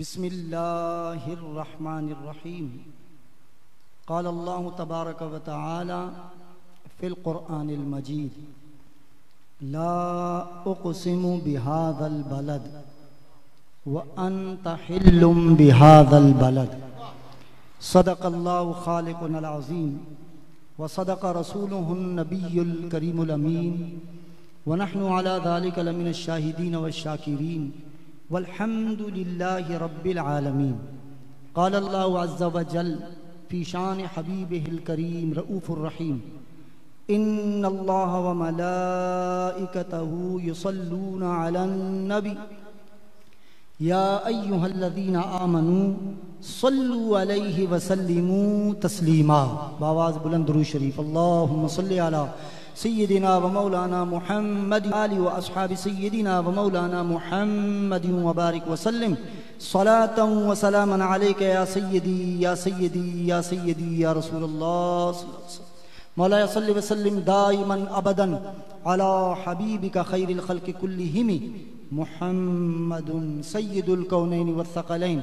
बिल्लाहि मिनश शैतानिर रजीम बिस्मिल्लाहिर्रहमानिर्रहीम क़ाल अल्लाह तबारक व तआला फ़िल क़ुरआनिल मजीद ला उक़सिमु बिहाज़ल बलद व अंत हिल्लुम बिहाज़ल बलद सदक़ल्लाहु ख़ालिक़ुल अज़ीम व सदक़ रसूलुहुन नबियुल करीमुल अमीन व नहनु अला ज़ालिका लमिनश शाहिदीन व शाकिरीन वल्हम्दुलिल्लाहि रब्बिल आलमीन क़ाल अल्लाहु अज़्ज़ व जल फ़ी शान हबीबिहिल करीम रऊफ़ुर रहीम इन्नल्लाह व मलाइकतहु युसल्लूना अलन नबी या अय्युहल्लज़ीना आमनू सल्लु अलैहि सैयदिना व मौलाना मुहम्मद आलि व अस्हाब सैयदिना व मौलाना मुहम्मद व बारिक व सल्लिम सलातन व अलैका या सय्यदी या सय्यदी या सय्यदी या रसूलुल्लाह मौला सल्लि व दाइमन अबदन अला हबीबिका खैरिल खल्क़ि कुल्लिहिम मुहम्मदुन सय्यदुल कौनैन व थक़लैन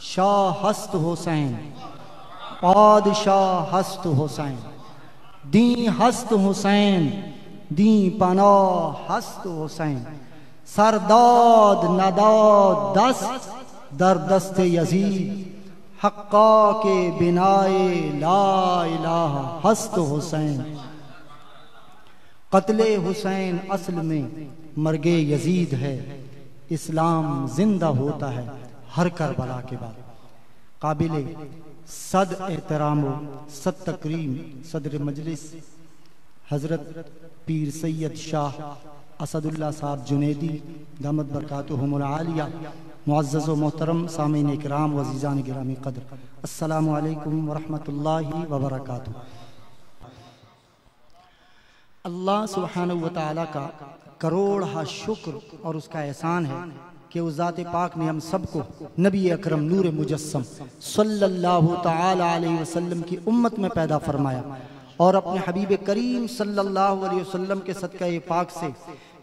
शाह हस्त हुसैन पादशाह हस्त हुसैन दी हस्त हुसैन दी पना हस्त हुसैन, सरदाद नदाद दस्त दर दस्त यजीद हक्का के बिनाए ला इलाहा हस्त हुसैन। कत्ले हुसैन असल में मरगे यजीद है, इस्लाम ज़िंदा होता है। हर करबला के बाद। काबिल सद एहतराम सद तकरीम, सदर मजलिस। हज़रत पीर सैयद शाह असदुल्ला साहब जुनेदी, दामद बरकातुहमलिया मुआज़ मोहतरम सामीन कराम वजीज़ान गिरामी कदर। असलकम वरहमतुल्लाहि वबरकातुहू। अल्लाह सुबहान व का करोड़ हा शुक्र और उसका एहसान है कि उस ज़ात पाक ने हम सबको नबी अकरम नूर मुजस्सम सल्लल्लाहु ताला अलैहि वसल्लम की उम्मत में पैदा फरमाया और अपने हबीब करीम सल्लल्लाहु अलैहि वसल्लम के सदक़ पाक से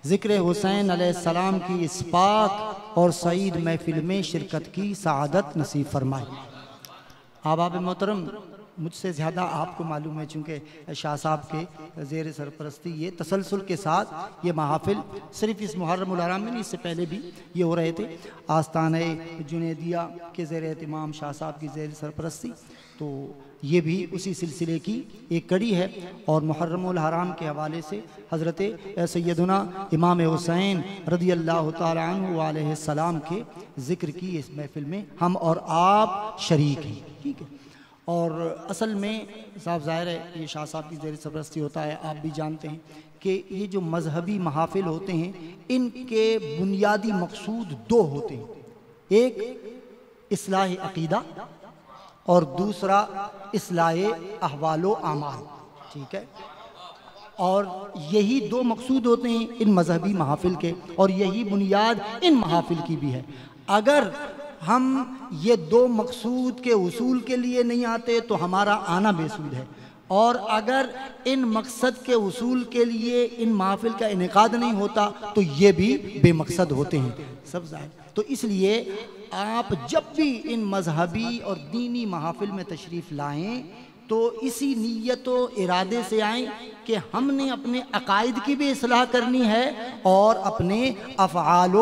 ज़िक्र हुसैन सलाम की इस पाक और सईद महफिल में शिरकत की सआदत नसीब फरमाई। आबाब मोहतरम मुझसे ज़्यादा आपको मालूम है, चूँकि शाह साहब के जेर सरपरस्ती, ये तसलसल के साथ ये महाफिल सिर्फ़ इस मुहर्रम उलहराम में नहीं, इससे पहले भी ये हो रहे थे। आस्थान जुनेदिया के जेर अहतमाम शाह साहब की जेर सरपरस्ती। तो ये भी उसी सिलसिले की एक कड़ी है और मुहर्रम हराम के हवाले से हज़रत सैदना इमाम हुसैन रदी अल्लाह तसलाम के ज़िक्र की इस महफिल में हम और आप शरीक हैं। ठीक है। और असल में साफ़ ज़ाहिर है, ये शाह साहब की जेर सरपरस्ती होता है, आप भी जानते हैं कि ये जो मजहबी महाफिल होते हैं, इनके बुनियादी मकसूद दो होते हैं। एक इसलाह अकीदा और दूसरा इसलाह अहवाल आमाल, ठीक है? और यही दो मकसूद होते हैं इन मजहबी महाफिल के और यही बुनियाद इन महाफिल की भी है। अगर हम ये दो मकसूद के उसूल के लिए नहीं आते तो हमारा आना बेसूद है। और अगर इन मकसद के उसूल के लिए, इन महफिल का इनका नहीं होता तो ये भी बेमकसद होते हैं। सब ज़ाहिर। तो इसलिए आप जब भी इन मजहबी और दीनी महाफिल में तशरीफ़ लाएँ तो इसी नीयत, इरादे से आए कि हमने अपने अकायद की भी असलाह करनी है और अपने अफ़ाल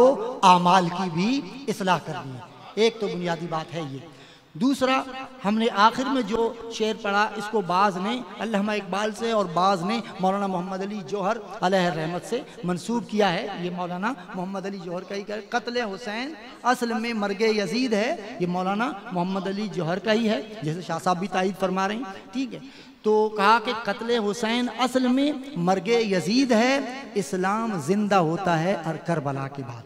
आमाल की भी असलाह करनी है। एक तो बुनियादी बात है ये। दूसरा, हमने आखिर में जो शेर पढ़ा, इसको बाज ने अल्लाह इकबाल से और बाज ने मौलाना मोहम्मद अली जौहर रहमत से मंसूब किया है। ये मौलाना मोहम्मद अली जौहर का ही कर, कत्ल हुसैन असल में मरग यजीद है। ये मौलाना मोहम्मद अली जौहर का ही है, जैसे शाह साहब भी तायद फरमा रहे हैं। ठीक है तो कहा कि कत्ल हुसैन असल में मरग यजीद है, इस्लाम ज़िंदा होता है और करबला के बाद।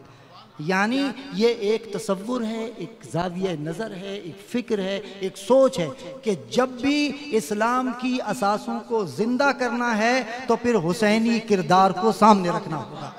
यानी ये एक तस्वुर है, एक जाविया नज़र है, एक फ़िक्र है, एक सोच है कि जब भी इस्लाम की असासों को ज़िंदा करना है तो फिर हुसैनी किरदार को सामने रखना होगा।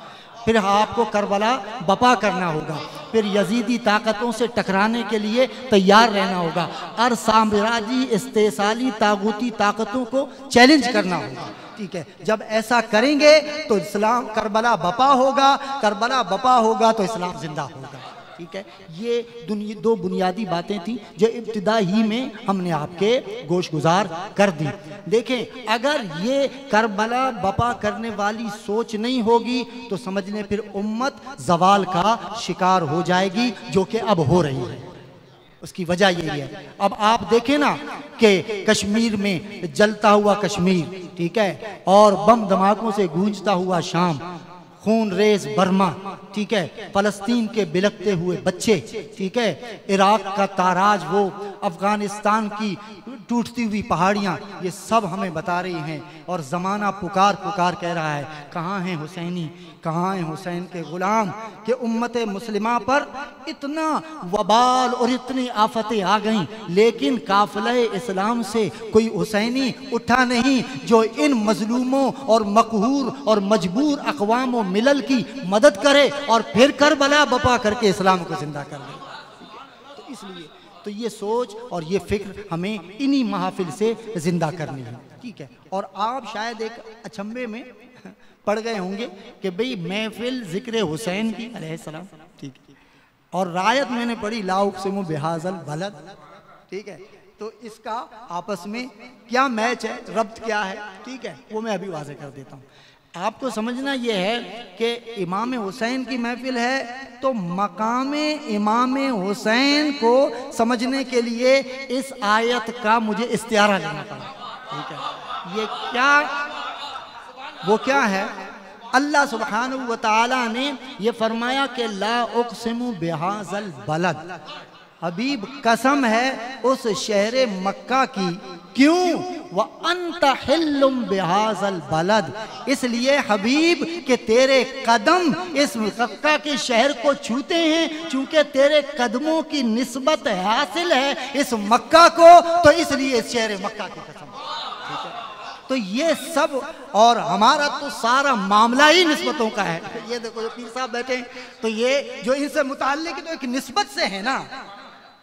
फिर आपको करबला बपा करना होगा। फिर यजीदी ताकतों से टकराने के लिए तैयार रहना होगा। और साम्राज्य इस्तेसाली तागूती ताकतों को चैलेंज करना होगा। ठीक है? जब ऐसा करेंगे तो इस्लाम करबला बपा होगा, करबला बपा होगा तो इस्लाम ज़िंदा होगा। ठीक है? ये दुनिया दो बुनियादी बातें थी जो इब्तदा ही में हमने आपके गोश गुजार कर दी। देखें, अगर ये करबला बपा करने वाली सोच नहीं होगी तो समझने फिर उम्मत जवाल का शिकार हो जाएगी, जो कि अब हो रही है। उसकी वजह यही है। अब आप देखें ना कि कश्मीर में जलता हुआ कश्मीर, ठीक है? और बम धमाकों से गूंजता हुआ शाम खून रेज बर्मा, ठीक है? फलस्तीन के बिलकते हुए बच्चे, ठीक है? इराक का ताराज वो, अफ़गानिस्तान की टूटती हुई पहाड़ियाँ, ये सब हमें बता रही हैं। और ज़माना पुकार पुकार कह रहा है, कहाँ हैं हुसैनी? कहाँ हैं हुसैन के ग़ुलाम कि उम्मत मुसलिमा पर इतना वबाल और इतनी आफतें आ गईं, लेकिन काफिल इस्लाम से कोई हुसैनी उठा नहीं जो इन मजलूमों और मकहूर और मजबूर अकवाम मिलल की मदद करे और फिर कर बला बपा करके इस्लाम को ज़िंदा कर ले तो इसलिए तो ये सोच और ये फ़िक्र हमें इन्हीं महाफिल से ज़िंदा करनी है। ठीक है? और आप शायद एक अचंबे में पढ़ गए होंगे कि भाई महफिल ज़िक्र हुसैन की अलैहिस्सलाम ठीक। है और रायत मैंने पढ़ी लाउक से मुँह बेहाजल बलद ठीक है? तो इसका आपस में क्या मैच है, रब्त क्या है? ठीक है? वो मैं अभी वाजे कर देता हूँ। आपको समझना यह है कि इमाम हुसैन की महफिल है तो मकाम इमाम हुसैन को समझने के लिए इस आयत का मुझे इस्तारा लेना पड़ा। ठीक है? ये क्या वो क्या है? अल्लाह सुबहान ताला ने ये फरमाया कि ला उकसिमु बिहाजल बलद। हबीब, कसम है उस शहर मक्का की। क्यों? वह अंत हिल्लुम बेहाजल बलद। इसलिए हबीब के तेरे कदम इस मक्का के शहर को छूते हैं, चूँकि तेरे कदमों की नस्बत हासिल है इस मक्का को तो इसलिए इस शहर मक्का की कसम। तो ये सब और हमारा तो सारा मामला ही नस्बतों का है। ये देखो, जो पीर साहब बैठे तो ये जो इनसे मुतालिक तो एक निस्बत से है ना?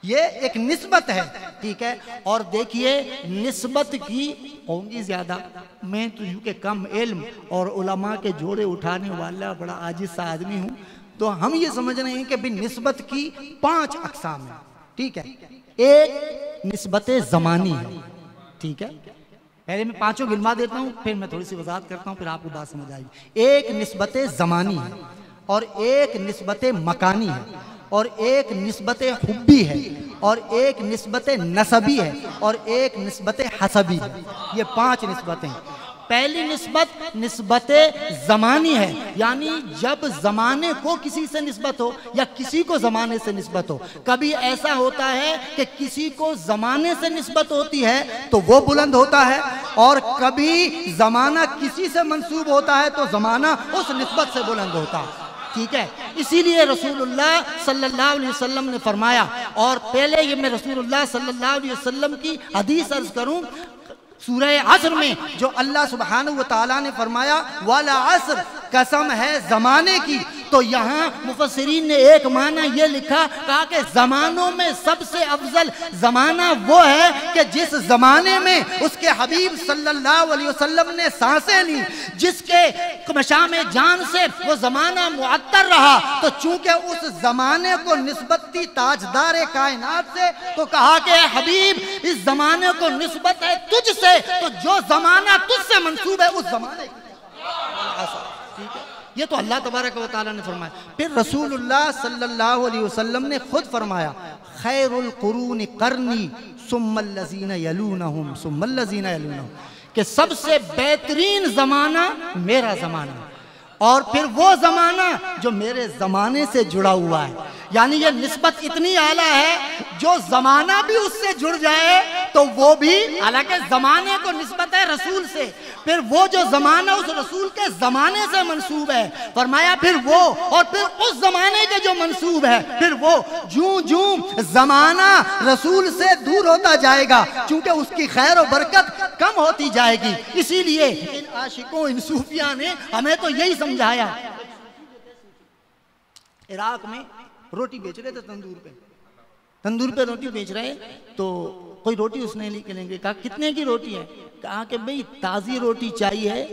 ये एक निस्बत है, ठीक है? और देखिए, निस्बत की होंगी ज़्यादा। मैं तो यूँ के कम इल्म और उलमा के जोड़े उठाने वाला बड़ा आजिज सा आदमी हूँ तो हम ये समझ रहे हैं कि भाई निस्बत की पाँच अकसाम है, ठीक है? एक निस्बत जमानी है, ठीक है? पहले मैं पाँचों गिनवा देता हूँ, फिर मैं थोड़ी सी वजाहत करता हूँ, फिर आपको बात समझ आएगी एक नस्बत जमानी है और एक नस्बत मकानी है और एक नस्बत हुबी है और एक नस्बत नसबी है और एक नस्बत हसबी है। ये पाँच नस्बतें पहली नस्बत नस्बत ज़मानी है। यानी जब ज़माने को किसी से नस्बत हो या किसी को ज़माने से नस्बत हो। कभी ऐसा होता है कि किसी को ज़माने से नस्बत होती है तो वो बुलंद होता है और कभी ज़माना किसी से मंसूब होता है तो ज़माना उस नस्बत से बुलंद होता। है ठीक है? इसीलिए रसूलुल्लाह सल्लल्लाहु अलैहि वसल्लम ने फरमाया, और पहले ये मैं रसूलुल्लाह सल्लल्लाहु अलैहि वसल्लम की हदीस अर्ज़ करूँ सूरह असर में जो अल्लाह सुबहान ने फरमाया वाला असर कसम है जमाने की। तो यहाँ मुफसरीन ने एक माना ये लिखा, कहा कि जमानों में सबसे अफजल जमाना वो है कि जिस जमाने में उसके हबीब सल्लल्लाहु अलैहि वसल्लम ने साँसें ली, जिसके मशाम जान से वो जमाना मुअत्तर रहा। तो चूँकि उस जमाने को नस्बत ताजदार कायनात से तो कहा कि हबीब, इस जमाने को नस्बत है तुझसे तो जो जमाना तुझसे मंसूब है उस जमाने की। ये तो अल्लाह तबारक वाली ने फरमाया। फिर रसूलुल्लाह सल्लल्लाहु अलैहि वसल्लम ने खुद फरमाया, खैरुल कुरून करनी सुम्मल्लजीना यलूनहुम यलूनहुम, कि सबसे बेहतरीन जमाना मेरा जमाना और फिर वो जमाना जो मेरे जमाने से जुड़ा हुआ है। यानी ये निस्बत इतनी आला है, जो जमाना भी उससे जुड़ जाए तो वो भी हालाँकि जमाने को निस्बत है रसूल से। फिर वो जो जमाना उस रसूल के जमाने से मंसूब है, फरमाया फिर वो, और फिर उस जमाने के जो मंसूब है, फिर वो जू जू जमाना रसूल से दूर होता जाएगा क्योंकि उसकी खैर और बरकत कम होती जाएगी। इसीलिए इन आशिकों, इन सूफिया ने हमें तो यही समझाया। इराक में रोटी बेच रहे थे तंदूर पे। तंदूर पे रोटी बेच रहे तो कोई रोटी उसने ली लेंगे? कहा, कितने की रोटी है? कहा कि भाई, ताज़ी रोटी चाहिए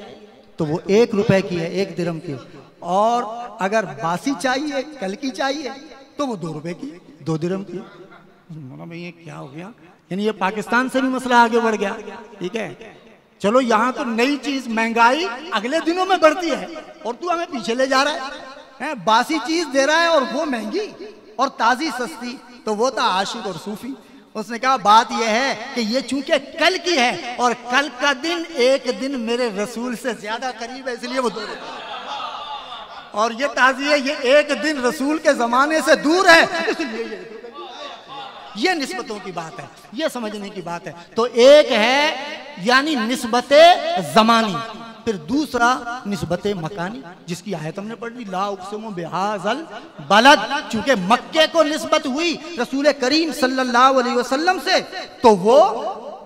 तो वो एक रुपए की है, एक दिरम की। और अगर बासी चाहिए, कल की चाहिए तो वो दो रुपए की, दो दिरम की। भाई, ये क्या हो गया? यानी ये पाकिस्तान से भी मसला आगे बढ़ गया। ठीक है? चलो, यहाँ तो नई चीज़, महँगाई अगले दिनों में बढ़ती है। और तू हमें पीछे ले जा रहा है। है? बासी चीज़ दे रहा है और वो महँगी और ताजी, सस्ती। तो वो था आशिक और सूफी। उसने कहा, बात यह है कि ये चूँकि कल की है और कल का दिन एक दिन मेरे रसूल से ज़्यादा करीब है, इसलिए वो दो और ये ताजी है, ये एक दिन रसूल के जमाने से दूर है, इसलिए ये निस्बतों की बात है, ये समझने की बात है। तो एक है, यानी निस्बत जमानी, फिर दूसरा नस्बत मकानी, जिसकी आयत हमने पढ़ ली लाउसम बेहाजल बलद। चूँकि मक्के को नस्बत हुई रसूल करीम सल्लल्लाहु अलैहि वसल्लम से तो वो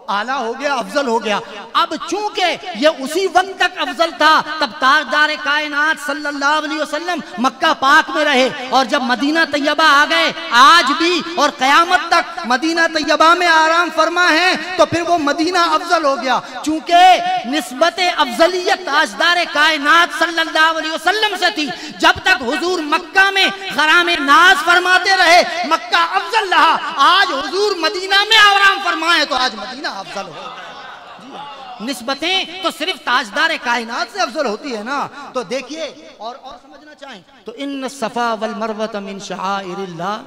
आला हो गया, अफजल हो गया। अब चूँकि ये उसी वक्त तक अफजल था, तब ताजदार कायनात सल्लल्लाहु अलैहि वसल्लम मक्का पाक में रहे और जब मदीना तैयबा आ गए, आज भी और कयामत तक मदीना तैयबा में आराम फरमा है तो फिर वो मदीना अफजल हो गया। चूँकि नस्बत अफजलियत ताजदार कायनात सल्लल्लाहु अलैहि वसल्लम से थी, जब तक हुजूर मक्का में खराम नाज फरमाते रहे, मक्का अफजल रहा। आज हुजूर मदीना में आराम फरमाए तो आज मदीना अफजल हो। निस्बतें तो सिर्फ़ ताजदार कायनात से अफजल होती है ना। तो देखिए, और और समझना चाहें तो इन सफ़ा वल मरवत मिन शाइरिल्लाह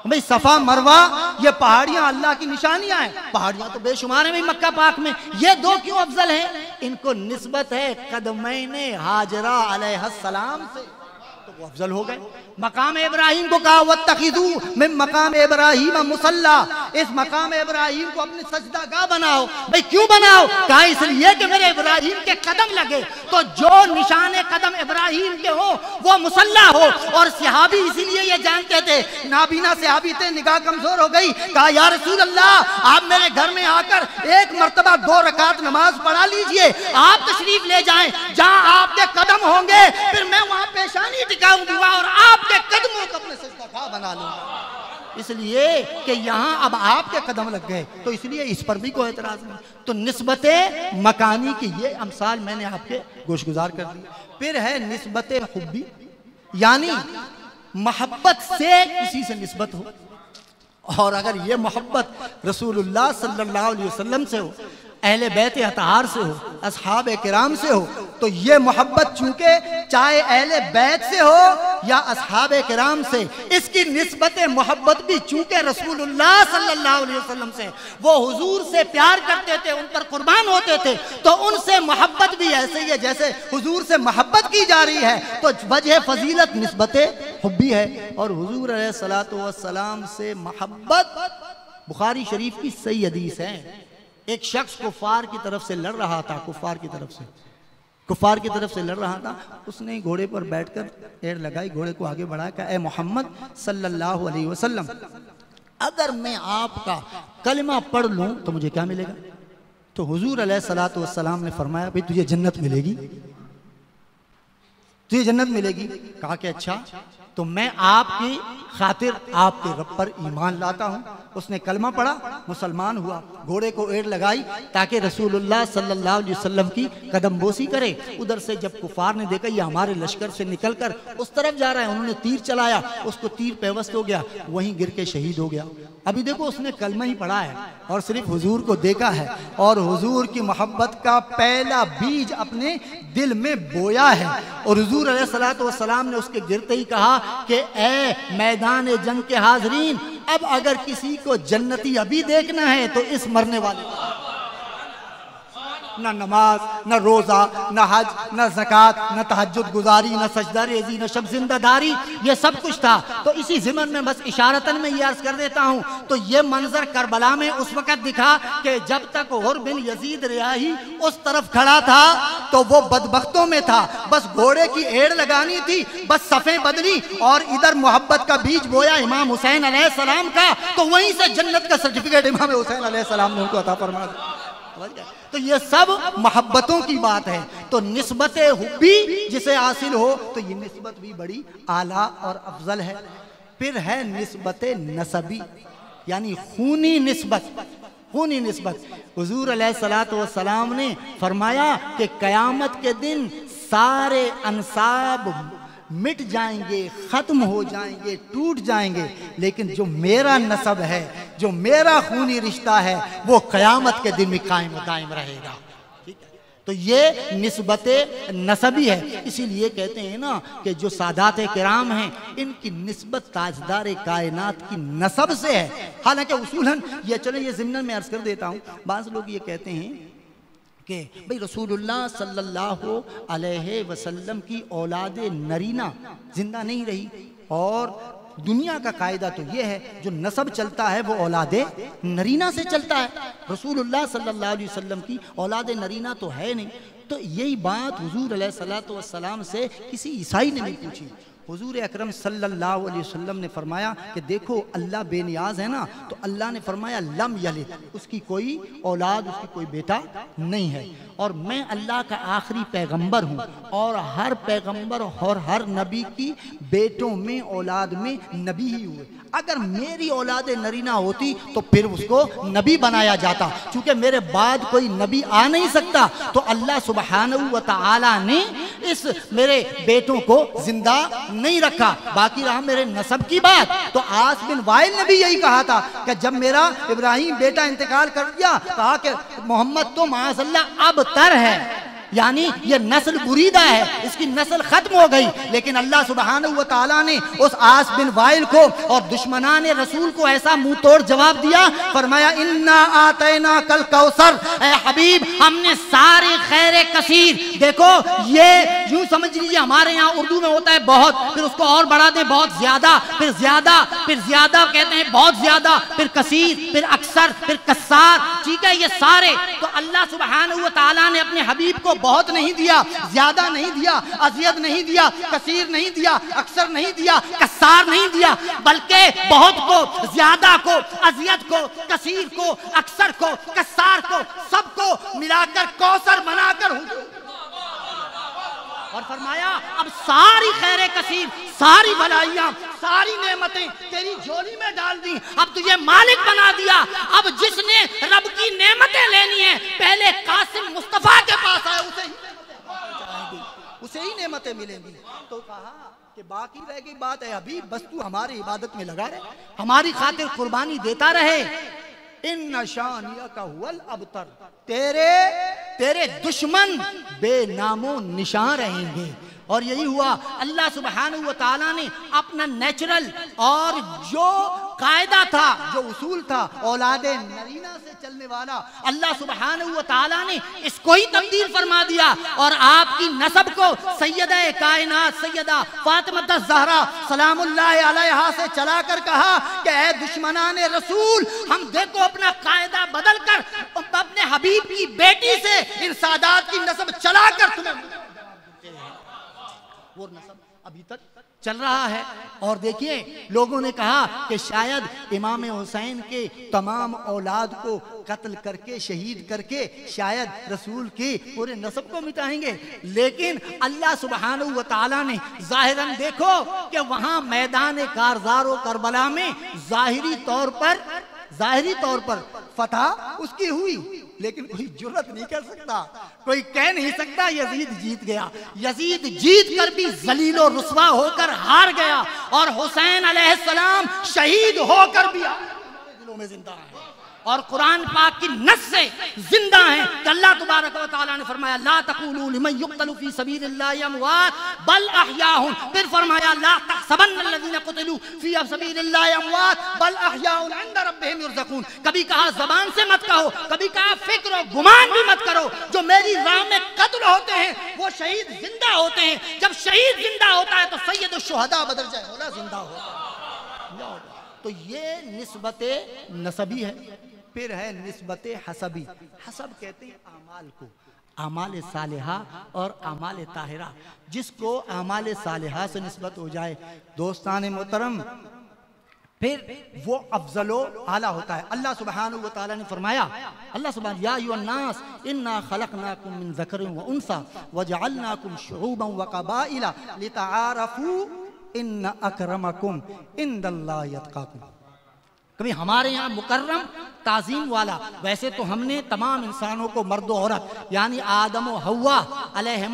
भाई, सफ़ा मरवा, ये पहाड़ियाँ अल्लाह की निशानियाँ हैं। पहाड़ियाँ तो बेशुमार है भाई मक्का पाक में। ये दो क्यों अफजल हैं? इनको निस्बत है कदमैन हाजरा अलैहिस्सलाम से। तो वो अफजल हो गए। मकाम इब्राहिम को कहा वह तखीदू मैं मकाम इब्राहिम मुसल्ला। इस मकाम इब्राहिम को अपनी सजदा गाह बनाओ। भाई, क्यों बनाओ? कहा, इसलिए कि मेरे इब्राहिम के कदम लगे। तो जो निशान कदम इब्राहिम के हो, वो मुसल्ला हो। और सिहाबी इसीलिए ये जानते थे। नाबीना सिहाबी थे, निगाह कमज़ोर हो गई। कहा, या रसूल अल्लाह आप मेरे घर में आकर एक मरतबा दो रकात नमाज़ पढ़ा लीजिए। आप तशरीफ़ ले जाए। जहाँ आपके कदम होंगे, फिर मैं वहाँ पेशानी टिकाऊँगा और आपके कदमों को अपने सजदा बना लूँगा। इसलिए कि यहाँ अब आपके कदम लग गए तो इसलिए इस पर भी कोई एतराज़ नहीं। तो नस्बत मकानी की ये अमसाल मैंने आपके गोशगुजार कर दी। फिर है नस्बत खुबी यानी मोहब्बत से किसी से नस्बत हो। और अगर ये मोहब्बत रसूलुल्लाह सल्लल्लाहु अलैहि वसल्लम से हो अहले बैत अतहार से हो, असहाब कराम से हो तो ये मोहब्बत चूँकि चाहे अहले बैत से हो या असहाब कराम से, इसकी नस्बत मोहब्बत भी चूँकि अलैहि वसल्लम से। वो हुजूर से प्यार करते थे, उन पर कुर्बान होते थे तो उनसे मोहब्बत भी ऐसे ही है जैसे हुजूर से मोहब्बत की जा रही है तो वजह फजीलत नस्बत हब्बी है। और हुजूर सलाम से मोहब्बत, बुखारी शरीफ की सही हदीस है। एक शख्स कुफार की तरफ़ से लड़ रहा था, कुफार की तरफ़ से। कुफार की तरफ़ से लड़ रहा था। उसने घोड़े पर बैठकर एड़ लगाई, घोड़े को आगे बढ़ाया, कहा, ए मोहम्मद सल्लल्लाहु अलैहि वसल्लम, अगर मैं आपका कलमा पढ़ लूँ तो मुझे क्या मिलेगा? तो हुजूर सलाम ने फरमाया, भाई, तुझे जन्नत मिलेगी। तुझे जन्नत मिलेगी। कहा कि अच्छा तो मैं आपकी खातिर आपके रब पर ईमान लाता हूँ। उसने कलमा पढ़ा, मुसलमान हुआ। घोड़े को एड़ लगाई ताकि रसूलुल्लाह सल्लल्लाहु अलैहि वसल्लम की कदम बोसी करे। उधर से जब कुफार ने देखा, ये हमारे लश्कर से निकलकर उस तरफ़ जा रहा है, उन्होंने तीर चलाया, उसको तीर पेवस्त हो गया, वहीं गिर के शहीद हो गया। अभी देखो, उसने कलमा ही पढ़ा है और सिर्फ़ हुजूर को देखा है और हुजूर की मोहब्बत का पहला बीज अपने दिल में बोया है। और हुजूर सलाम ने उसके गिरते ही कहा कि, ए मैदान जंग के हाजरीन अब अगर किसी को जन्नती अभी देखना है तो इस मरने वाले को। न नमाज़, न रोज़ा, न हज, न जक़ात, न तहजद गुजारी, न सजदा रेजी, न शब जिंदादारी, ये सब कुछ था। तो इसी जिमन में बस इशारतन में ये अर्ज़ कर देता हूँ। तो ये मंजर करबला में उस वक़्त दिखा कि जब तक और बिन यजीद रियाही उस तरफ़ खड़ा था तो वो बदबख्तों में था। बस घोड़े की एड़ लगानी थी, बस सफ़े बदली और इधर मोहब्बत का बीज बोया इमाम हुसैन सलाम का तो वहीं से जन्नत का सर्टिफिकेट इमाम हुसैन सलाम ने उनको अता फरमा दिया तो ये सब मोहब्बतों की बात है। तो नस्बत हुबी जिसे हासिल हो तो ये नस्बत भी बड़ी आला और अफजल है। फिर है नस्बत नसबी, यानी खूनी नस्बत खूनी नस्बत। हजूर सलाम ने फरमाया कि कयामत के दिन सारे अनसाब मिट जाएँगे, ख़त्म हो जाएँगे, टूट जाएँगे। लेकिन जो मेरा नसब है, जो मेरा खूनी रिश्ता है, वो क़यामत के दिन में कायम दायम रहेगा। तो ये नस्बत नसबी है। इसीलिए कहते हैं ना कि जो सादात कराम हैं, इनकी नस्बत ताजदार कायनात की नसब से है। हालाँकि उसूलन, ये चलो, ये ज़िमन में अर्ज़ कर देता हूँ। बाज़ लोग ये कहते हैं कि। भाई, रसूलुल्लाह सल्लल्लाहु अलैहि वसल्लम की औलाद नरीना ज़िंदा नहीं रही। और दुनिया का कायदा तो ये है, जो नसब चलता है, वो औलाद नरीना से चलता है। रसूलुल्लाह सल्लल्लाहु अलैहि वसल्लम की औलाद नरीना तो है नहीं। तो यही बात हुजूर अलैहि से किसी ईसाई ने नहीं पूछी। हुजूर अकरम सल्लल्लाहु अलैहि वसल्लम ने फरमाया कि देखो, अल्लाह बेनियाज है ना? तो अल्लाह ने फरमाया, लम यलिद, उसकी कोई औलाद, उसकी कोई बेटा नहीं है। और मैं अल्लाह का आखिरी पैगंबर हूँ। और हर पैगंबर और हर नबी की बेटों में, औलाद में नबी ही हुए। अगर मेरी औलाद नरीना होती तो फिर उसको नबी बनाया जाता। क्योंकि मेरे बाद कोई नबी आ नहीं सकता तो अल्लाह सुबहान ने इस मेरे बेटों को ज़िंदा नहीं रखा। बाकी रहा मेरे नसब की बात। तो आस बिन वाइल ने भी यही कहा था कि जब मेरा इब्राहिम बेटा इंतकाल कर दिया, कहा कि मोहम्मद तो माजल्ला अब तर है। यानी ये नस्ल बुरीदा है, इसकी नस्ल खत्म हो गई। लेकिन अल्लाह सुबहान तला ने उस आस बिन वाइल को और दुश्मना ने रसूल को ऐसा मुँह तोड़ जवाब दिया, फरमाया, इन्ना कल कौसर। हबीब, हमने सारे खैर कसीर, देखो, ये यूँ समझ लीजिए, हमारे यहाँ उर्दू में होता है बहुत, फिर उसको और बढ़ा दें, बहुत ज़्यादा, फिर ज़्यादा फिर ज़्यादा कहते हैं, बहुत ज़्यादा, फिर कसीर, फिर अक्सर, फिर कसार, ठीक है, ये सारे। तो अल्लाह सुबहान ने अपने हबीब को बहुत नहीं दिया, ज़्यादा नहीं दिया, अजियत नहीं दिया, कसीर नहीं दिया, अक्सर नहीं दिया, कसार नहीं दिया, बल्कि बहुत को, ज़्यादा को, अजियत को, कसीर को, अक्सर को, कसार को सबको मिलाकर, कौसर बनाकर और फरमाया, अब सारी खैर कसीर, सारी भलाइयाँ, सारी नेमतें तेरी झोली में डाल दी। अब तुझे मालिक बना दिया। अब जिसने रब की नेमतें लेनी है, पहले कासिम मुस्तफ़ा के पास आए, उसे ही उसे ही नेमतें मिलेंगी। तो कहा कि बाकी रह गई बात है, अभी बस तू हमारी इबादत में लगा रहे। हमारी खातिर कुर्बानी देता रहे। इन नशानिया का हुआ अबतर। तेरे तेरे दुश्मन बेनामो निशान रहेंगे। और यही हुआ। अल्लाह सुबहान तला ने अपना नेचुरल और जो कायदा था, जो उसूल था, औलाद नरीना से चलने वाला, अल्लाह सुबहान तला ने इसको ही तब्दील फरमा दिया। और आपकी नसब को सैयद कायनात, सैयदा फातिमा जहरा सलाम से चलाकर कहा कि, ए दुश्मना ने रसूल, हम देखो अपना कायदा बदल कर अपने हबीब की बेटी से इन सादात की नसब चलाकर तुम्हें वो नसब अभी तक चल रहा है। और देखिए, लोगों ने कहा कि शायद इमाम हुसैन के तमाम औलाद को कत्ल करके, शहीद करके शायद रसूल के पूरे नसब को मिटाएँगे। लेकिन अल्लाह सुबहान तआला ने जाहिरन देखो कि वहाँ मैदान कारजार करबला में जाहिरी तौर पर जाहिरी तौर पर फतह उसकी हुई, लेकिन कोई जुर्रत नहीं कर सकता। कोई कह नहीं सकता यजीद जीत गया। यजीद जीत कर भी जलीलो रुसवा होकर हार गया और हुसैन अलैहिस्सलाम शहीद होकर भी दिलों में ज़िंदा है। और कुरान पाक की नस से ज़िंदा हैं अल्लाह तबारक ने फरमाया बल फिर फरमाया कभी कहा, जबान से मत कहो। कभी कहा, फ़िक्र गुमान भी मत करो। जो मेरी राह में कत्ल होते हैं, वो शहीद ज़िंदा होते हैं। जब शहीद ज़िंदा होता है तो सैयद शुहदा बदल जाए। ज़िंदा होता है। तो ये निस्बत नसबी है। फिर है नस्बत हसबी। हसब कहते हैं अमाल को। अमाल सालिहा और अमाल ताहिरा। जिसको अमाल सालिहा से नस्बत हो जाए। दोस्तान मोहतरम, फिर वो अफजलो आला होता है। अल्लाह सुबहान ताला ने फरमाया, अल्लाह सुबहान, या युन्नास इन्ना खलकनाकुम मिन ज़करिन व उनसा व जअलनाकुम शुऊबन व कबाइला। लितआरफू इन्न अकरमकुम इंदल्लाहि यतकाकुम। कभी हमारे यहाँ मुकर्रम ताजीम वाला, वैसे तो हमने तमाम इंसानों को मर्द औरत, यानी आदम हवा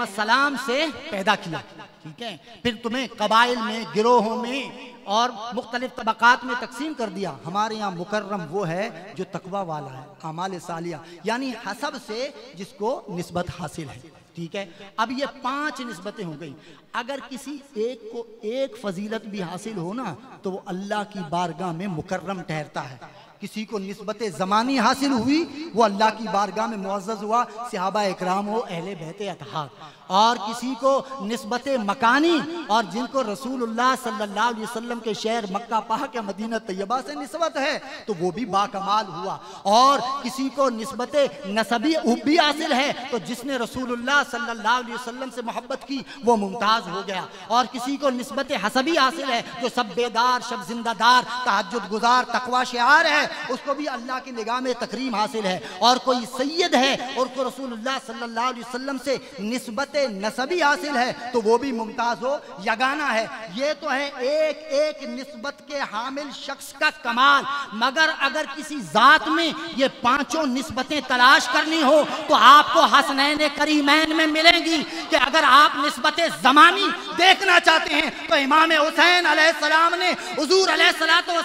सलाम से पैदा किया, ठीक है? फिर तुम्हें कबाइल में, गिरोहों में और मुख्तलिफ़ तबक़ात में तकसीम कर दिया। हमारे यहाँ मुकर्रम वो है जो तकवा वाला है, अमाल सालिया, यानी हसब से जिसको नस्बत हासिल है। ठीक है? अब ये पाँच नस्बतें हो गई। अगर किसी एक को एक फजीलत भी हासिल हो ना तो वो अल्लाह की बारगाह में मुकर्रम ठहरता है। किसी को नस्बत ज़मानी हासिल हुई, वो अल्लाह की बारगाह में मुआज़ हुआ, सिहाबा इकराम हो, अहले बहते अतहार। और किसी को नस्बत मकानी और जिनको रसूलुल्लाह सल्लल्लाहु अलैहि वसल्लम के शहर मक्का पाह के मदीना तैयबा से नस्बत है तो वो भी बाकमाल हुआ। और किसी को नस्बत नसबी उबी हासिल है तो जिसने रसूलुल्लाह सल्लल्लाहु अलैहि वसल्लम से मोहब्बत की, वो मुमताज़ हो गया। और किसी को नस्बत हसबी हासिल है, जो सब बेदार शब जिंदादार तहजद गुजार, तकवा शार है उसको भी अल्लाह की निगाह में तकरीम हासिल है। और कोई सैयद है और को रसूलुल्लाह सल्लल्लाहु अलैहि वसल्लम से नस्बत नसबी हासिल है तो वो भी मुमताज़ हो, यगाना है। ये तो है एक एक नस्बत के हामिल शख्स का कमाल। मगर अगर किसी जात में ये पाँचों नस्बतें तलाश करनी हो तो आपको हसनैन करीमैन में मिलेंगी कि अगर आप नस्बत जमानी देखना चाहते हैं तो इमाम हुसैन सलाम ने, हजूर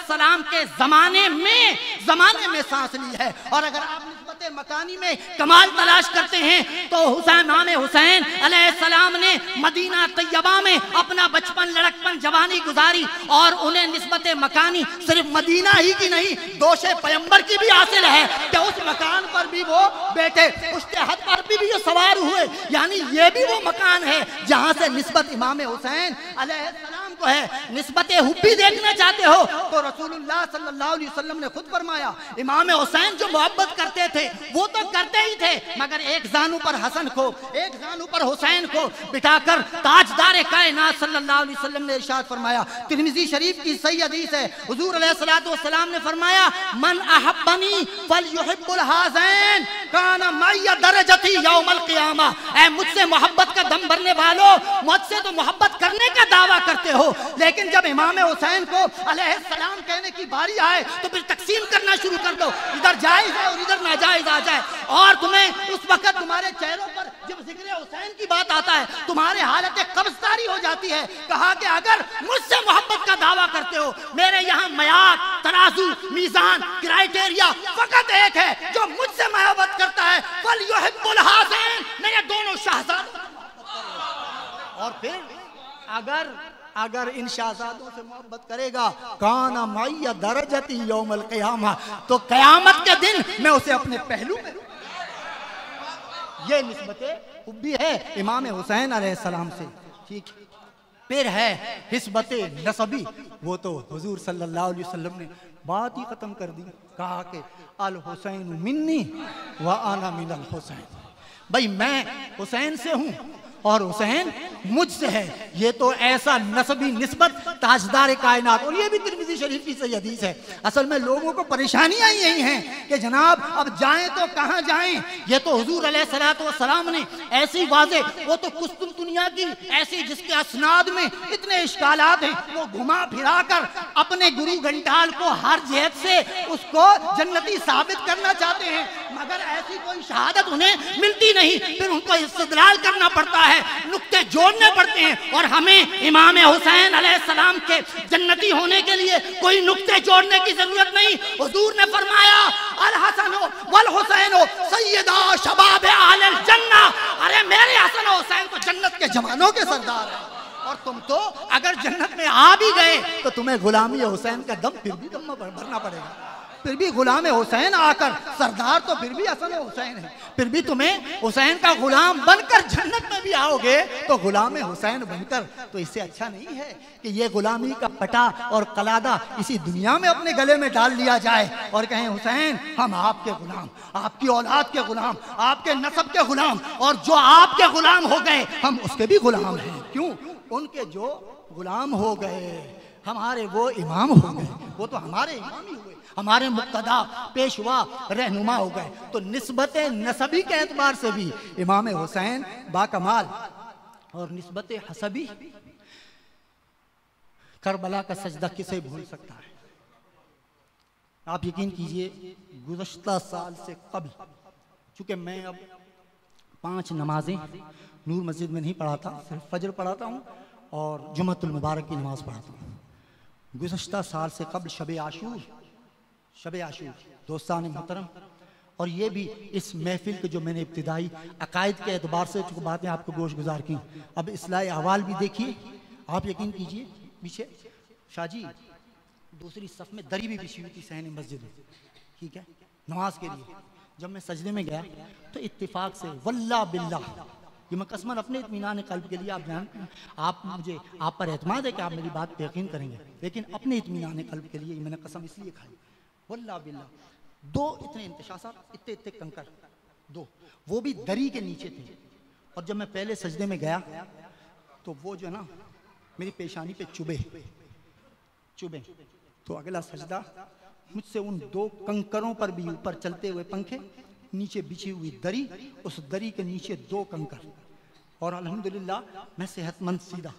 सलाम के जमाने में जमाने में सांस ली है। और अगर आप नस्बत मकानी में कमाल तलाश करते हैं तो हुसैन नाम हुसैन सलाम ने मदीना तैयबा में अपना बचपन लड़कपन जवानी गुजारी और उन्हें नस्बत मकानी सिर्फ़ मदीना ही की नहीं दोषे पैम्बर की भी हासिल है। कि उस मकान पर भी वो बैठे उसके हद पर भी, भी सवार हुए? यानी ये भी वो मकान है जहाँ से नस्बत इमाम हुसैन सलाम को है, नस्बत हुब्बी देखना चाहते हो। तो रसूलुल्लाह सल्लल्लाहु अलैहि वसल्लम ने खुद फरमाया, इमाम हुसैन जो मोहब्बत करते थे, वो तो करते ही थे, मगर एक जानू पर हसन को, एक जानू पर हुसैन को बिठाकर ताजदार कायनात सल्लल्लाहु अलैहि वसल्लम ने इरशाद फरमाया। तिरमिजी शरीफ की सही हदीस है, हुजूर अलैहिस्सलाम ने फरमाया, मन अहब्बनी फल युहिब्बुल हाज़ैन। काना मैया दरजती यौमल क़ियामा। ऐ मुझसे मोहब्बत का दम भरने वालों, मुझसे तो मोहब्बत करने का दावा करते हो। लेकिन जब इमाम हुसैन को अलैहिस्सलाम कहने की बारी आए तो फिर तकसीम करना शुरू कर दो। इधर जायज़ है और इधर नाजायज आ जाए। और तुम्हें उस वक्त तुम्हारे चेहरों पर जब ज़िक्र हुसैन की बात आता है, तुम्हारे हालत कब्जदारी हो जाती है। कहा कि अगर मुझसे मोहब्बत का दावा करते हो, मेरे यहाँ मयार तराजू, मीजान, क्राइटेरिया फकत एक है, जो मुझसे मोहब्बत करता है। फल हासिन मेरे दोनों शहजाद। और फिर अगर अगर इन शहजादों से मोहब्बत करेगा, काना मैया दरजती यौमल कयामा। तो कयामत के दिन मैं उसे अपने पहलू में ये नस्बत उब्बी है इमाम हुसैन सलाम से। ठीक। फिर है हिस्बत नसबी। वो तो हुजूर सल्लल्लाहु अलैहि वसल्लम ने बात ही खत्म कर दी। कहा कि अल हुसैन मिन्नी व आना मिनल हुसैन भाई, मैं हुसैन से हूँ और हुसैन मुझसे है। ये तो ऐसा नसबी निस्बत ताजदार कायनात और ये भी तिरमिजी शरीफ की सही हदीस है। असल में लोगों को परेशानियाँ यही हैं कि जनाब, अब जाएँ तो कहाँ जाएँ? ये तो हजूर सलाम ने ऐसी वाजे, वो तो कुछ दुनिया की, ऐसी जिसके असनाद में इतने इश्कालात हैं, वो घुमा फिरा कर अपने गुरु घंटाल को हर जहत से उसको जन्नती साबित करना चाहते हैं। मगर ऐसी कोई शहादत उन्हें मिलती नहीं, फिर उनको इस्तदलाल करना पड़ता है। नुक्ते जोड़ने पड़ते हैं। और हमें इमाम हुसैन सलाम के जन्नती होने के लिए कोई नुक्ते जोड़ने की ज़रूरत नहीं। हुजूर ने फरमाया, अल हसन वल हुसैन सैयदा शबाब अहल जन्ना। अरे मेरे हसन हुसैन तो जन्नत के जवानों के सरदार है। और तुम तो अगर जन्नत में आ भी गए तो तुम्हें गुलामी हुसैन का दम फिर भी दम भरना पड़ेगा। फिर भी गुलाम हुसैन आकर, सरदार तो फिर भी असल हुसैन है। फिर भी तुम्हें हुसैन का गुलाम बनकर जन्नत में भी आओगे तो गुलाम हुसैन बनकर तो इससे अच्छा नहीं है कि ये गुलामी का पटा और कलादा इसी दुनिया में अपने गले में डाल लिया जाए और कहें, हुसैन, हम आपके गुलाम, आपकी औलाद के गुलाम, आपके नसब के गुलाम और जो आपके गुलाम हो गए, हम उसके भी गुलाम हैं। क्यों? उनके जो गुलाम हो गए, हमारे वो इमाम हो गए, वो तो हमारे इमाम ही हुए। हमारे मुक्तदा पेशवा रहनुमा हो गए। तो नस्बत नसबी के एतबार से भी इमाम हुसैन बाकमाल और नस्बत हसबी करबला का सजदा किसे भूल सकता है? आप यकीन कीजिए, गुजशत साल से कभी चूँकि मैं अब पाँच नमाजें नूर मस्जिद में नहीं पढ़ाता, सिर्फ़ फजर पढ़ाता हूँ और जुमतुल मुबारक की नमाज़ पढ़ाता हूँ। गुजशत साल से कबल शब आशूर शब आशूर दोस्तान मोहतरम। और ये भी इस महफिल के जो मैंने इब्तदाई अकायद के अतबार से जो बातें आपको गोश गुजार की। अब इसलाह अहवाल भी देखिए, आप यकीन कीजिए, पीछे शाहजी दूसरी सफ में दरी भी बिछी हुई थी सहन मस्जिद में, ठीक है, नमाज़ के लिए। जब मैं सजने में गया तो इत्तेफाक से वल्ला बिल्ला ये मैं कसमन अपने इतमान कल्ब के लिए आप जान, आप मुझे, आप पर एतमाद है कि आप मेरी बात पर यकीन करेंगे, लेकिन अपने इतमान कल्ब के लिए मैंने कसम इसलिए खाई। वल्ला बिल्ला दो इतने इंतशासा इतने इतने कंकर। दो। वो भी दरी के नीचे थे। और जब मैं पहले सजदे में गया तो वो जो है ना, मेरी पेशानी पे चुभे। चुभे। तो अगला सजदा मुझसे उन दो कंकरों पर भी ऊपर चलते हुए पंखे, नीचे बिछी हुई दरी, उस दरी के नीचे दो कंकर। और अल्हम्दुलिल्लाह, मैं सेहतमंद सीधा।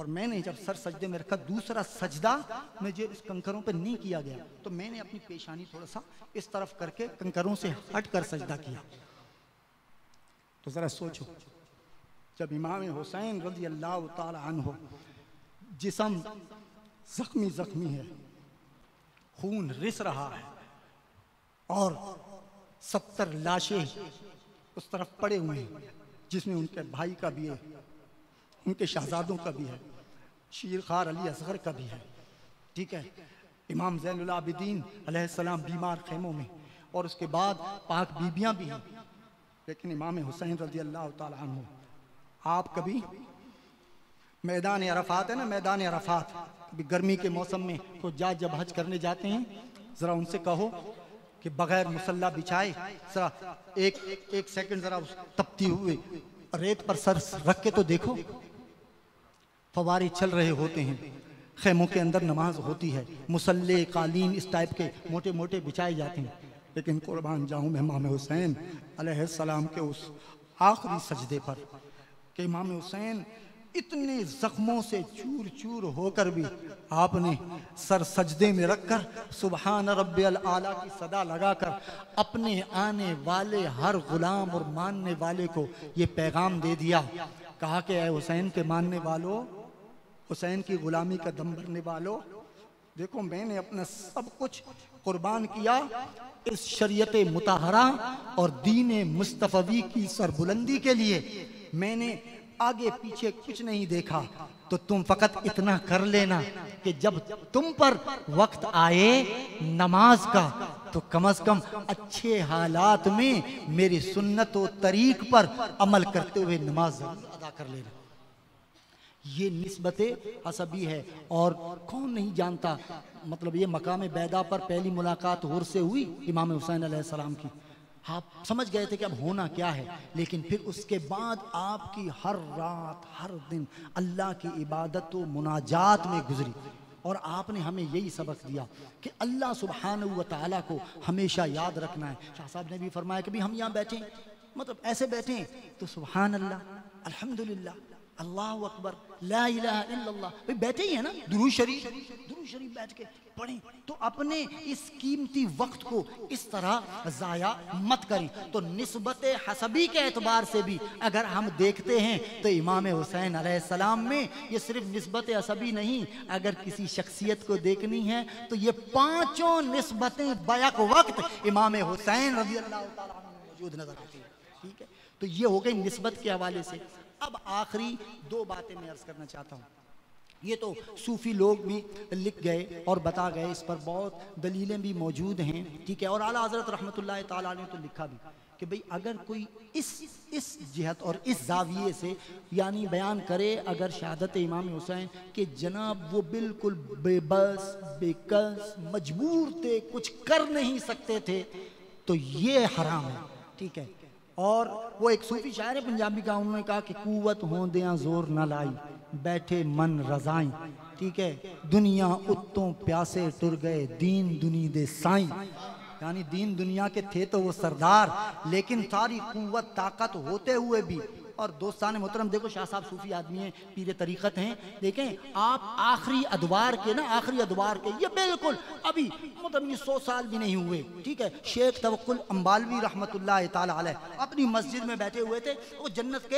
और मैंने जब सर सजदे में रखा, दूसरा सजदा मुझे इस कंकरों पर नहीं किया गया। तो मैंने अपनी पेशानी थोड़ा सा इस तरफ़ करके कंकरों से हट कर सजदा किया। तो ज़रा सोचो, जब इमाम हुसैन रज़ी अल्लाह हो जिसम जख्मी जख्मी है, खून रिस रहा है और सत्तर लाशें उस तरफ़ पड़े हुए हैं, जिसमें उनके भाई का भी है उनके शहजादों का भी है, शीर खार अली असगर का भी है, ठीक है? इमाम जैनलाबिदीन सलाम बीमार खेमों में, और उसके बाद पाक बीबियाँ भी हैं। लेकिन इमाम हुसैन रज़ी अल्लाह तु आप कभी मैदान अरफात है ना, मैदान अरफात गर्मी के मौसम में तो जा जब हज करने जाते हैं, ज़रा उनसे कहो कि बगैर मुसल्ला बिछाए, ज़रा एक एक सेकंड ज़रा तपती हुई रेत पर सर रख के तो देखो। फवारे चल रहे होते हैं। खेमों के अंदर नमाज़ होती है। मुसल्ले, कालीन इस टाइप के मोटे मोटे बिछाए जाते हैं। लेकिन कुर्बान जाऊँ मैं इमाम हुसैन सलाम के उस आखिरी सजदे पर, कि इमाम हुसैन इतने जख्मों से चूर चूर होकर भी आपने सर सजदे में रखकर, सुबहान रब्बल आला की सदा लगाकर, अपने आने वाले, हर गुलाम और मानने वाले को ये पैगाम दे दिया। कहा कि हुसैन, के मानने वालों हुसैन की गुलामी का दम भरने वालों, देखो मैंने अपना सब कुछ कुर्बान किया इस शरीयत मुताहरा और दीन मुस्तफ़ी की सरबुलंदी के लिए। मैंने आगे पीछे कुछ नहीं देखा तो तुम फकत इतना कर लेना कि जब तुम पर वक्त आए नमाज़ का तो कम अज कम अच्छे हालात में मेरी सुन्नत तरीक पर अमल करते हुए नमाज़ अदा कर लेना। ये नस्बत असबी है। और कौन नहीं जानता मतलब ये मकाम बैदा पर पहली मुलाकात हुर से हुई इमाम हुसैन सलाम की। आप समझ गए थे कि अब होना क्या है, लेकिन फिर उसके बाद आपकी हर रात, हर दिन अल्लाह की इबादत मुनाजात में गुजरी। और आपने हमें यही सबक दिया कि अल्लाह सुबहान ताली को हमेशा याद रखना है। शाह साहब ने भी फरमाया कि भी हम यहाँ बैठे मतलब ऐसे बैठे तो सुबहान अल्लाह अल्हम्दुलिल्लाह। अल्लाह अकबर, ला इलाहा इल्लल्लाह। भाई बैठे ही है ना, दुरूद शरीफ। दुरूद शरीफ बैठ के पढ़ें। तो अपने इस कीमती वक्त को इस तरह ज़ाया मत करें। तो नस्बत हसबी के एतबार से भी अगर हम देखते हैं तो इमाम हुसैन सलाम में ये सिर्फ़ नस्बत हसबी नहीं, अगर किसी शख्सियत को देखनी है तो ये पाँचों नस्बतें बैक वक्त इमाम हुसैन रज़ी अल्लाह मौजूद नज़र आती है। ठीक है? तो ये हो गई नस्बत के हवाले से। अब आखिरी दो बातें मैं अर्ज़ करना चाहता हूँ। ये तो सूफी लोग भी लिख गए और बता गए, इस पर बहुत दलीलें भी मौजूद हैं, ठीक है? और आला हज़रत रहमतुल्लाह ताला ने तो लिखा भी कि भाई, अगर कोई इस इस जहत और इस जाविये से यानी बयान करे, अगर शहादत इमाम हुसैन कि जनाब वो बिल्कुल बेबस, बेकस, मजबूर थे, कुछ कर नहीं सकते थे तो ये हराम है, ठीक है? और वो एक सूफी शायर है पंजाबी का उन्होंने कहा कि कुवत हो दया ज़ोर न लाई, बैठे मन रजाई। ठीक है, दुनिया उत्तों प्यासे तुर गए, दीन दुनी दे साई। यानी दीन दुनिया के थे तो वो सरदार, लेकिन सारी कुवत, ताकत होते हुए भी और दोस्तान मोहतरम, देखो शाह साहब सूफी आदमी हैं, पीरे तरीक़त हैं। देखें, आप आखिरी अदवार के ना, आखिरी अदवार के, ये बिल्कुल अभी मतलब ये सौ साल भी नहीं हुए, ठीक है? शेख तवक्कुल अम्बालवी रहमत अपनी मस्जिद में बैठे हुए थे, वो जन्नत के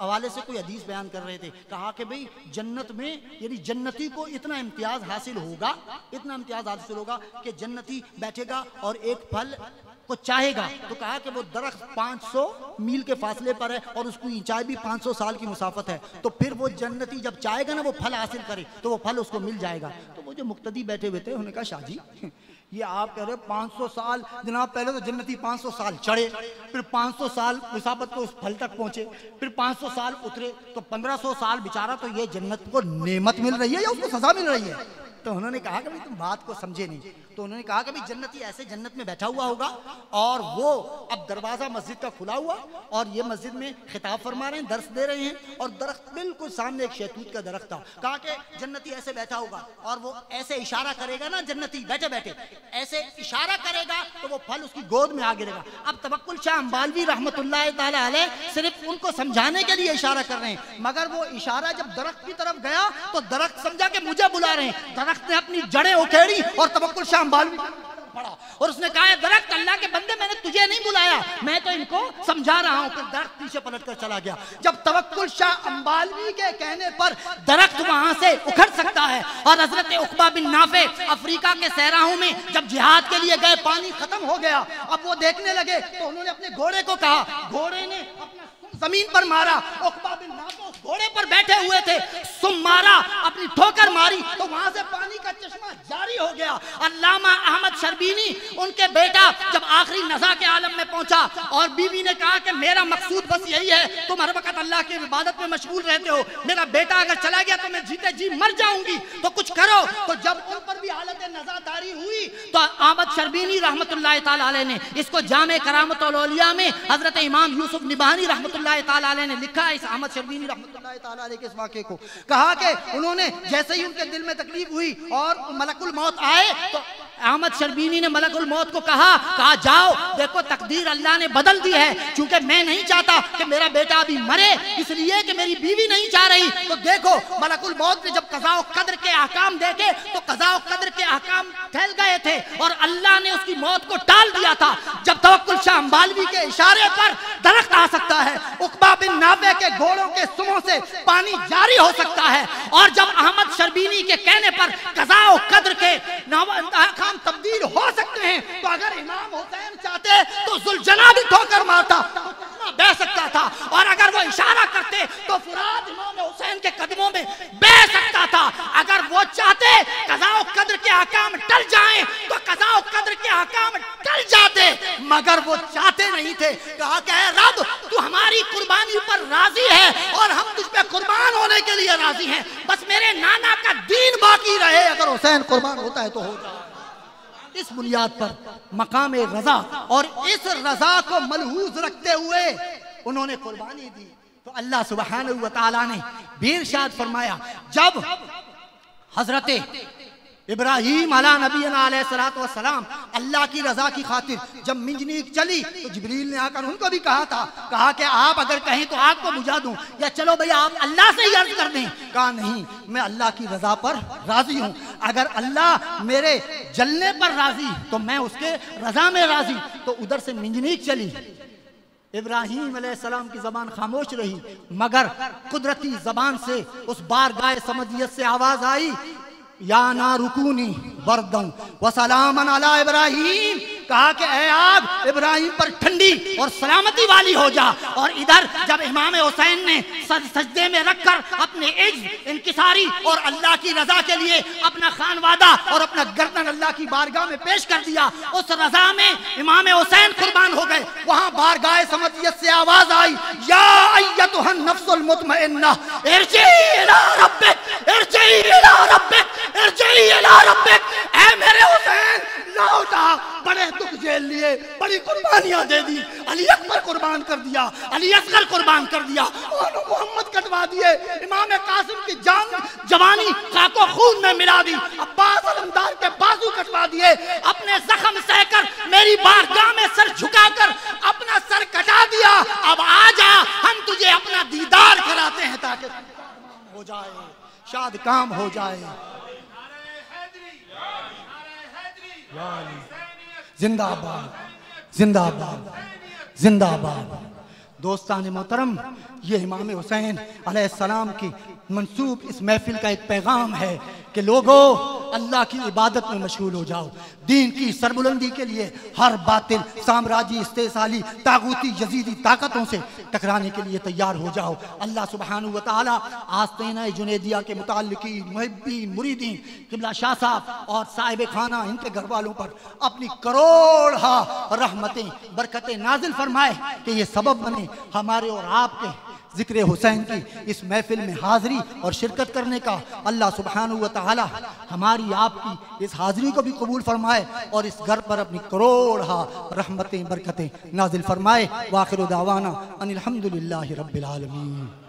हवाले से कोई हदीस बयान कर रहे थे, कहा कि भाई, जन्नत में, यानी जन्नती को इतना इम्तियाज़ हासिल होगा, इतना इम्तियाज़ हासिल होगा कि जन्नती बैठेगा और एक फल को चाहेगा। तो कहा कि वो दरख्त 500 मील के फासले पर है और उसकी ऊंचाई भी 500 साल की मुसाफत है। तो फिर वो जन्नती जब चाहेगा ना, वो फल हासिल करे तो वो फल उसको मिल जाएगा। तो वो जो मुक्तदी बैठे हुए थे, उन्होंने कहा शाहजी ये आप कह रहे हो 500 साल, जनाब, पहले तो जन्नती 500 साल चढ़े, फिर 500 साल मुसाफत को उस फल तक पहुँचे, फिर 500 साल उतरे तो 1500 साल बेचारा तो ये जन्नत को नेमत मिल रही है या उसको सजा मिल रही है? तो उन्होंने कहा कि तुम बात को समझे नहीं। तो उन्होंने कहा कि जन्नती ऐसे जन्नत में बैठा हुआ होगा और वो अब दरवाज़ा मस्जिद का खुला हुआ और ये मस्जिद में खिताब फरमा रहे हैं, दर्श दे रहे हैं और दरख्त बिल्कुल सामने एक शैतूत का दरख्त था। कहा कि जन्नती ऐसे बैठा होगा और वो ऐसे इशारा करेगा ना, जन्नती बैठे बैठे, ऐसे इशारा करेगा तो वो फल उसकी गोद में आ गिरेगा अब तबक्कुल शाह अम्बालवी रहमत सिर्फ़ उनको समझाने के लिए इशारा कर रहे हैं, मगर वो इशारा जब दरख्त की तरफ़ गया तो दरख्त समझा के मुझे बुला रहे हैं। दरख्त ने अपनी जड़ें उखेड़ी और तबक्कुल शाह अम्बालवी पड़ा। और उसने कहा दरख्त अल्लाह के बंदे, मैंने तुझे नहीं बुलाया। मैं तो इनको समझा रहा हूँ फिर दरख्त पीछे पलट कर चला गया। जब तवक्कुल शाह अंबालवी के कहने पर दरख्त वहाँ से उखड़ सकता है और हज़रत उकबा बिन नाफे अफ्रीका के सहराहों में जब जिहाद के लिए गए, पानी खत्म हो गया। अब वो देखने लगे तो उन्होंने अपने घोड़े को कहा। घोड़े ने अपना ज़मीन पर मारा घोड़े पर बैठे हुए थे। सुम मारा, अपनी ठोकर मारी तो वहाँ से पानी का चश्मा जारी हो गया। अल्लामा अहमद शर्बीनी, उनके बेटा जब आखिरी नजा के आलम में पहुँचा, और बीवी ने कहा कि मेरा मकसूद बस यही है, तुम हर वक्त अल्लाह की इबादत में मशगूल रहते हो। मेरा बेटा अगर चला गया तो मैं जीते जी मर जाऊँगी। तो कुछ करो। तो जब उन पर भी हालत नजादारी हुई तो अहमद शर्बीनी रहमत ने इसको जाम करामत में हज़रत इमाम यूसुफ निबानी रहमत ने लिखा इस अहमद के इस को। कहा कि उन्होंने जैसे ही उनके दिल में तकलीफ़ हुई और मलकुल मौत आए तो अहमद शर्बीनी ने मलकुल मौत को कहा कहा, जाओ, देखो, तकदीर अल्लाह ने बदल दी है। क्योंकि मैं नहीं चाहता कि मेरा बेटा अभी मरे, इसलिए कि मेरी बीवी नहीं चाह रही। तो देखो, मलकुल मौत ने जब कजाओ कदर के अहकाम देखे तो कजाओ कदर के अहकाम फैल गए थे और अल्लाह ने उसकी मौत को टाल दिया था। जब तवक्कुल अम्बालवी के इशारे पर दरख्त आ सकता है। उकबा बिन नाबे के घोड़ों के सुमों से पानी जारी हो सकता है। और जब अहमद शर्बीनी के कहने पर कजाओ कद्र के अहकाम तब्दील हो सकते हैं तो अगर इमाम हुसैन चाहते तो जुलझना भी ठोकर मारता बह सकता था। और अगर वो इशारा करते तो फुराद इमाम हुसैन के कदमों में बह सकता था। अगर वो चाहते कजाओ कद्र के अहकाम टल जाएँ तो कजाओ कद्र के अहकाम जाते, मगर वो चाहते नहीं थे। कहा, कहे, रब, तू हमारी कुर्बानी पर राज़ी है और हम तुझ पे कुर्बान होने के लिए राज़ी हैं। बस मेरे नाना का दीन बाकी रहे। अगर हुसैन कुर्बान होता है तो हो जाए इस बुनियाद पर मकाम रजा और इस रजा को मलहूज रखते हुए उन्होंने कुर्बानी दी। तो अल्लाह सुबहान ने बीर शाद फरमाया, जब हज़रत इब्राहिम अला नबी सलाम अल्लाह की रजा की खातिर जब मिंजनीक चली तो जबरील ने आकर उनको भी कहा था, कहा कि आप अगर कहें तो आग को बुझा दूँ। या चलो भैया, आप अल्लाह से ही अर्ज़ कर दें। कहा, नहीं, मैं अल्लाह की रजा पर राज़ी हूँ। अगर अल्लाह मेरे जलने पर राज़ी तो मैं उसके रजा में राज़ी। तो उधर से मिंजनीक चली। इब्राहिम सलाम की जबान खामोश रही, मगर कुदरती जबान से उस बार गाय समझियत से आवाज़ आई या ना रुकूनी बर्दन व सलामन अला इब्राहिम। कहा कि ए आग, इब्राहिम पर ठंडी और सलामती वाली हो जा। और इधर जब इमाम हुसैन ने सजदे में रखकर अपने इज्ज, इनकिसारी और अल्लाह की रजा के लिए अपना खान वादा और अपना गर्दन अल्लाह की बारगाह में पेश कर दिया, उस रजा में इमाम हुसैन कुर्बान हो गए। वहाँ बारगाह समझियत से आवाज़ आई, या अय्यतुहन नफ्सुल मुतमइन्ना इरजी इला रब्बिक इरजी इला रब्बिक इरजी इला रब्बिक ऐ मेरे हुसैन लौटा बड़े दुख झेल लिए। बड़ी कुर्बानियाँ दे दी। अली अकबर कुर्बान कर दिया। अली असगर कुर्बान कर दिया। और मोहम्मद कटवा दिए। इमाम कासिम की जान जवानी खाको खून में मिला दी। अब्बास अलमदार के बाजू कटवा दिए। अपने जख्म सहकर मेरी बारगाह में सर झुकाकर अपना सर कटा दिया। अब आ जा हम तुझे अपना दीदार कराते हैं ताकि हो जाए शाद काम हो जाए। जिंदाबाद जिंदाबाद जिंदाबाद। दोस्तान मोहतरम ये इमाम हुसैन सलाम की मंसूब इस महफिल का एक पैगाम है कि लोगों, अल्लाह की इबादत में मशगूल हो जाओ। दीन की सरबुलंदी के लिए हर बातिल, साम्राज्य इस्तेसाली, तागूती, यजीदी ताकतों से टकराने के लिए तैयार हो जाओ। अल्लाह सुबहान ताला आस्तीन जुनेदिया के मुतल मुहब्बीन, मुरीदीन, किबला शाह साहब और साहिब खाना, इनके घर वालों पर अपनी करोड़ रहमतें, बरकतें नाजिल फरमाए कि ये सबब बने हमारे और आपके ज़िक्र हुसैन की इस महफिल में हाजिरी और शिरकत करने का अल्लाह सुबहान ताला हमारी आपकी इस हाजिरी को भी कबूल फरमाए और इस घर पर अपनी करोड़ रहमतें, बरकतें नाजिल फरमाए। वाखिर दावाना अनिलहमदिल्ला रबालमीन